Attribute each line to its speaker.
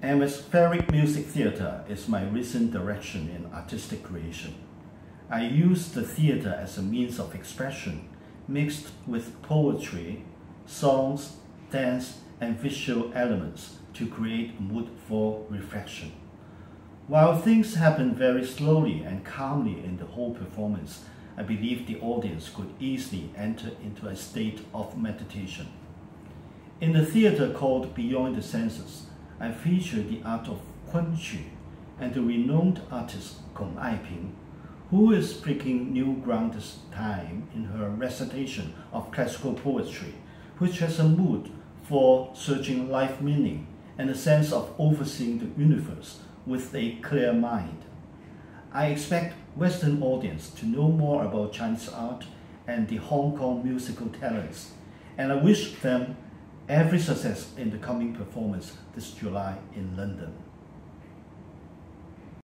Speaker 1: Atmospheric music theater is my recent direction in artistic creation. I use the theater as a means of expression mixed with poetry, songs, dance, and visual elements to create mood for reflection. While things happen very slowly and calmly in the whole performance, I believe the audience could easily enter into a state of meditation. In the theater called Beyond the Senses, I feature the art of Kun Qu and the renowned artist Kong Aiping, who is breaking new ground this time in her recitation of classical poetry, which has a mood for searching life meaning and a sense of overseeing the universe with a clear mind. I expect Western audience to know more about Chinese art and the Hong Kong musical talents, and I wish them every success in the coming performance this July in London.